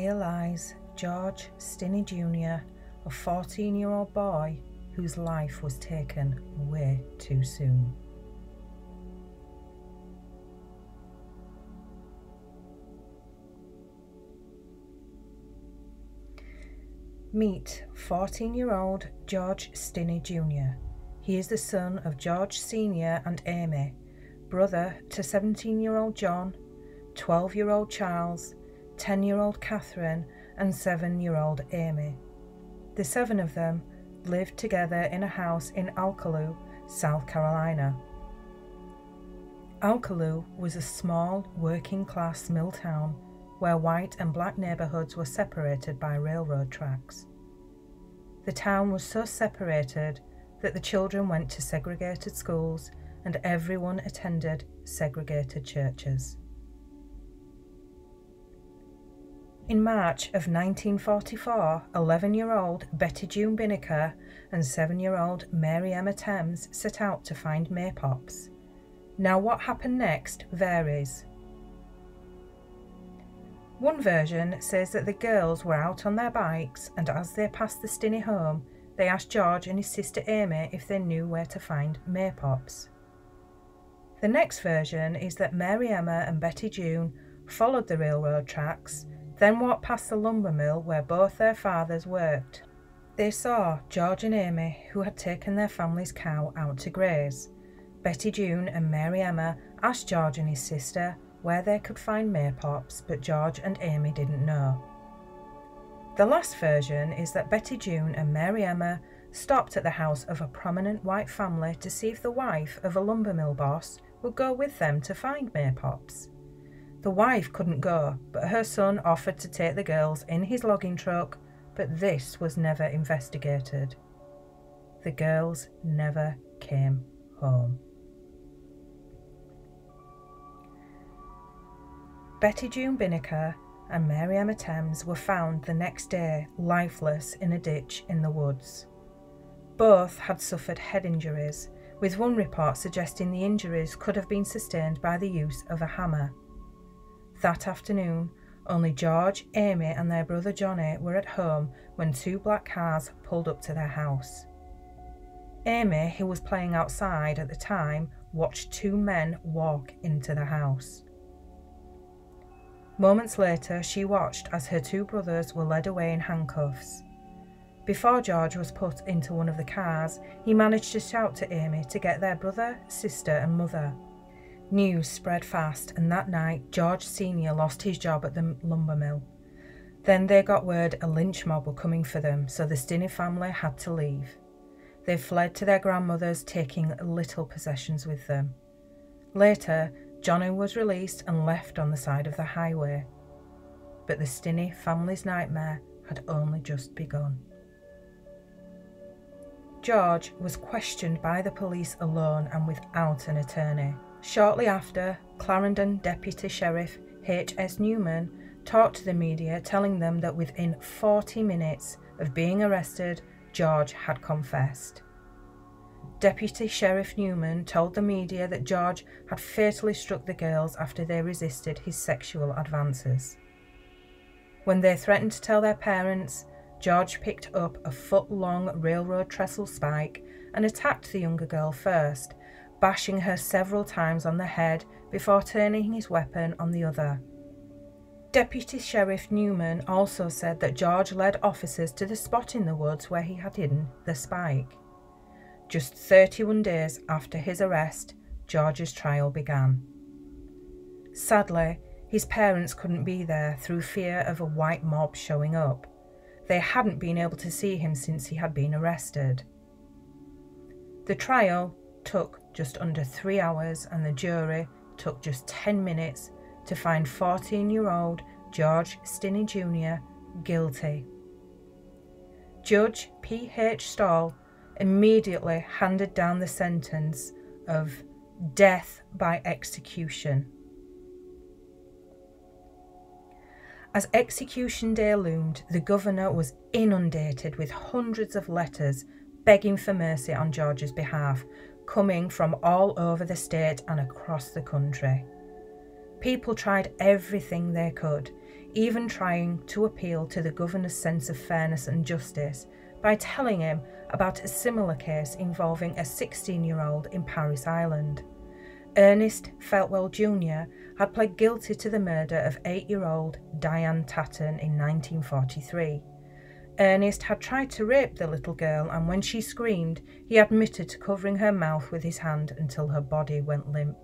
Here lies George Stinney Jr., a 14 year old boy whose life was taken way too soon. Meet 14 year old George Stinney Jr. He is the son of George Sr. and Amy, brother to 17 year old John, 12 year old Charles, 10 year old Catherine, and 7 year old Amy. The seven of them lived together in a house in Alcolu, South Carolina. Alcolu was a small working class mill town where white and black neighbourhoods were separated by railroad tracks. The town was so separated that the children went to segregated schools and everyone attended segregated churches. In March of 1944, 11 year old Betty June Binnicker and 7 year old Mary Emma Thames set out to find maypops. Now, what happened next varies. One version says that the girls were out on their bikes and as they passed the Stinney home, they asked George and his sister Amy if they knew where to find maypops. The next version is that Mary Emma and Betty June followed the railroad tracks, then walked past the lumber mill where both their fathers worked. They saw George and Amy, who had taken their family's cow out to graze. Betty June and Mary Emma asked George and his sister where they could find maypops, but George and Amy didn't know. The last version is that Betty June and Mary Emma stopped at the house of a prominent white family to see if the wife of a lumber mill boss would go with them to find maypops. The wife couldn't go, but her son offered to take the girls in his logging truck, but this was never investigated. The girls never came home. Betty June Binnicker and Mary Emma Thames were found the next day lifeless in a ditch in the woods. Both had suffered head injuries, with one report suggesting the injuries could have been sustained by the use of a hammer. That afternoon, only George, Amy, and their brother Johnny were at home when two black cars pulled up to their house. Amy, who was playing outside at the time, watched two men walk into the house. Moments later, she watched as her two brothers were led away in handcuffs. Before George was put into one of the cars, he managed to shout to Amy to get their brother, sister, and mother. News spread fast, and that night, George Sr. lost his job at the lumber mill. Then they got word a lynch mob were coming for them, so the Stinney family had to leave. They fled to their grandmother's, taking little possessions with them. Later, Johnny was released and left on the side of the highway. But the Stinney family's nightmare had only just begun. George was questioned by the police alone and without an attorney. Shortly after, Clarendon Deputy Sheriff H.S. Newman talked to the media, telling them that within 40 minutes of being arrested, George had confessed. Deputy Sheriff Newman told the media that George had fatally struck the girls after they resisted his sexual advances. When they threatened to tell their parents, George picked up a foot long railroad trestle spike and attacked the younger girl first, bashing her several times on the head before turning his weapon on the other. Deputy Sheriff Newman also said that George led officers to the spot in the woods where he had hidden the spike. Just 31 days after his arrest, George's trial began. Sadly, his parents couldn't be there through fear of a white mob showing up. They hadn't been able to see him since he had been arrested. The trial took just under three hours, and the jury took just 10 minutes to find 14 year old George Stinney Jr. guilty. Judge P. H. Stoll immediately handed down the sentence of death by execution. As execution day loomed, the governor was inundated with hundreds of letters begging for mercy on George's behalf, coming from all over the state and across the country. People tried everything they could, even trying to appeal to the governor's sense of fairness and justice by telling him about a similar case involving a 16 year old in Parris Island. Ernest Feltwell Jr. had pled guilty to the murder of 8 year old Diane Tatton in 1943. Ernest had tried to rape the little girl, and when she screamed, he admitted to covering her mouth with his hand until her body went limp.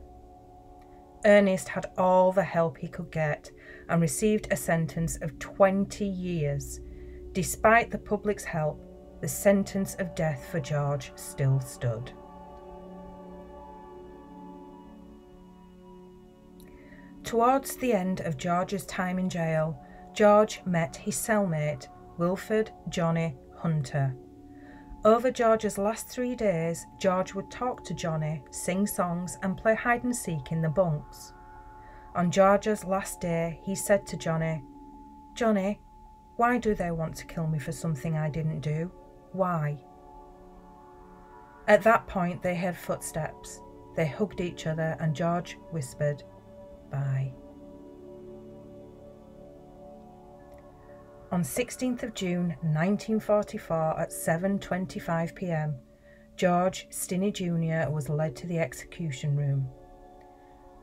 Ernest had all the help he could get and received a sentence of 20 years. Despite the public's help, the sentence of death for George still stood. Towards the end of George's time in jail, George met his cellmate, Wilford Johnny Hunter. Over George's last three days, George would talk to Johnny, sing songs, and play hide and seek in the bunks. On George's last day, he said to Johnny, Johnny, why do they want to kill me for something I didn't do? Why? At that point, they heard footsteps. They hugged each other, and George whispered, Bye. On 16th of June 1944 at 7:25 p.m., George Stinney Jr. was led to the execution room.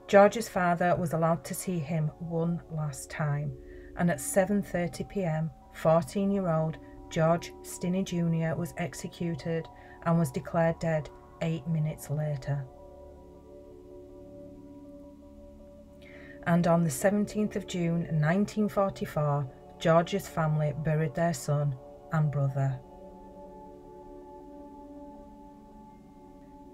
George's father was allowed to see him one last time, and at 7:30 p.m., 14-year-old George Stinney Jr. was executed and was declared dead 8 minutes later. And on the 17th of June 1944, George's family buried their son and brother.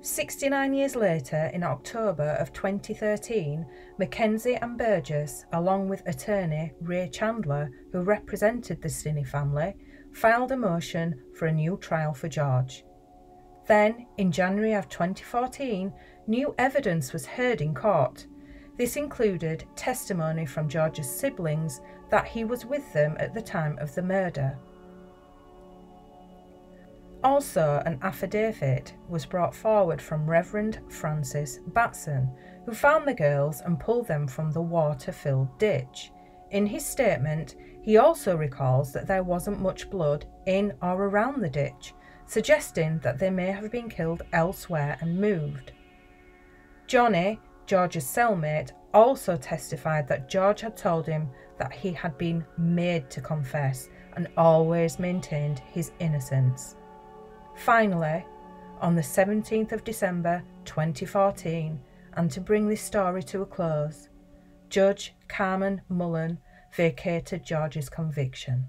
69 years later, in October of 2013, Mackenzie and Burgess, along with attorney Ray Chandler, who represented the Stinney family, filed a motion for a new trial for George. Then, in January of 2014, new evidence was heard in court. This included testimony from George's siblings that he was with them at the time of the murder. Also, an affidavit was brought forward from Reverend Francis Batson, who found the girls and pulled them from the water filled ditch. In his statement, he also recalls that there wasn't much blood in or around the ditch, suggesting that they may have been killed elsewhere and moved. Johnny, George's cellmate, also testified that George had told him that he had been made to confess and always maintained his innocence. Finally, on the 17th of December 2014, and to bring this story to a close, Judge Carmen Mullen vacated George's conviction.